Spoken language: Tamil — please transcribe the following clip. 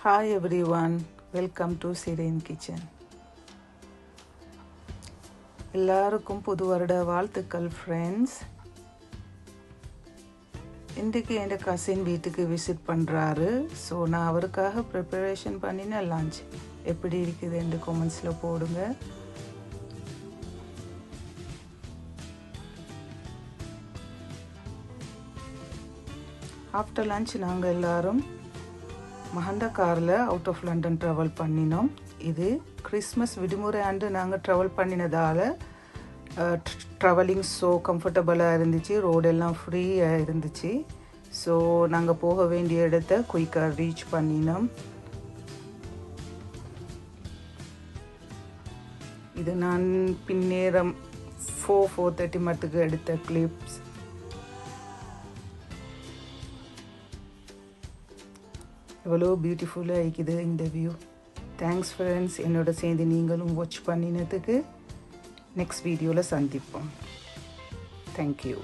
Hi everyone welcome to சிரேன் கிச்சன் எல்லாருக்கும் புது வருட வாழ்த்துக்கள் ஃப்ரெண்ட்ஸ் இன்றைக்கு என் கசின் வீட்டுக்கு விசிட் பண்ணுறாரு ஸோ நான் அவருக்காக ப்ரிப்பரேஷன் பண்ணின லஞ்ச் எப்படி இருக்குது என்று கொமெண்ட்ஸில் போடுங்க. ஆஃப்டர் லஞ்ச் நாங்கள் எல்லாரும் மஹந்தா காரில் அவுட் ஆஃப் லண்டன் ட்ராவல் பண்ணினோம். இது கிறிஸ்மஸ் விடுமுறை ஆண்டு நாங்கள் ட்ராவல் பண்ணினதால் ட்ராவலிங் ஸோ கம்ஃபர்டபுளாக இருந்துச்சு. ரோடெல்லாம் ஃப்ரீயாக இருந்துச்சு. ஸோ நாங்கள் போக வேண்டிய இடத்த குயிக்காக ரீச் பண்ணினோம். இது நான் பின்னேரம் ஃபோர் ஃபோர் தேர்ட்டி மரத்துக்கு எடுத்த கிளிப்ஸ் எவ்வளோ பியூட்டிஃபுல்லாக இருக்குது இந்த வியூ தேங்க்ஸ் ஃப்ரெண்ட்ஸ் என்னோட சேர்ந்து நீங்களும் வாட்ச் பண்ணினதுக்கு நெக்ஸ்ட் வீடியோவில் சந்திப்போம். தேங்க்யூ